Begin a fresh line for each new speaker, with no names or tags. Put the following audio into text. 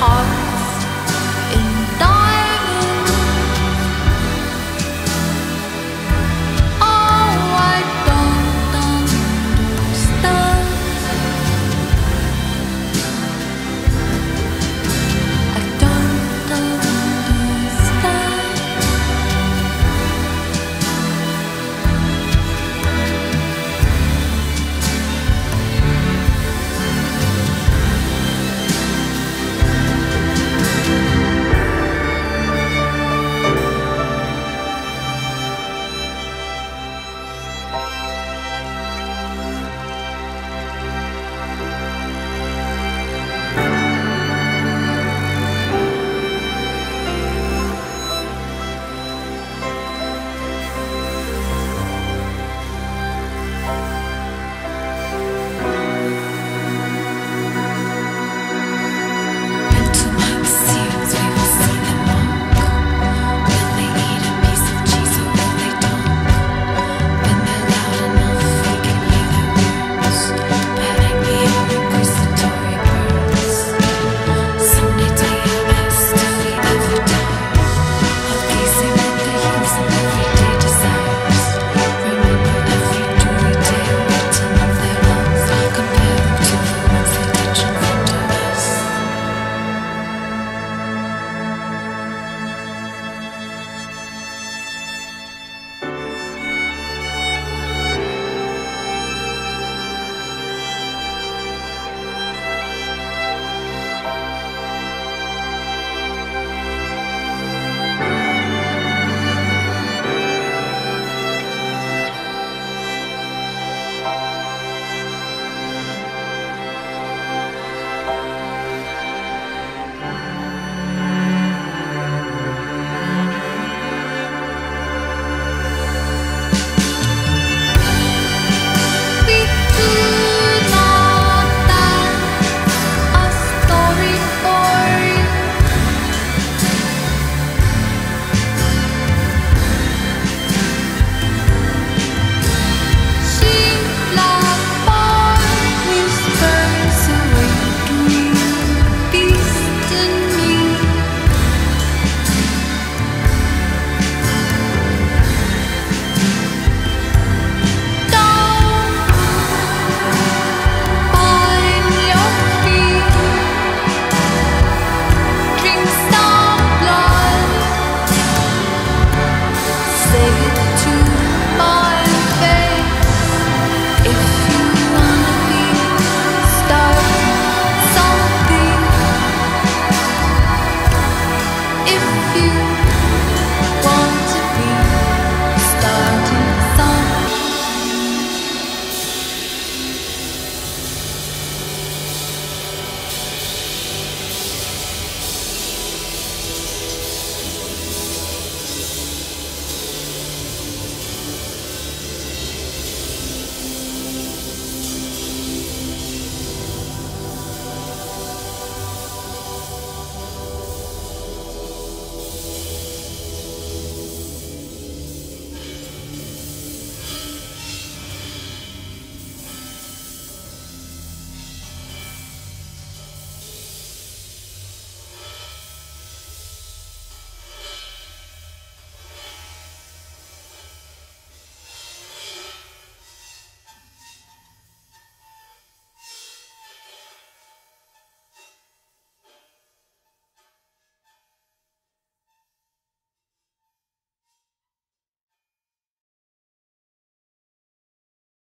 heart. Bye.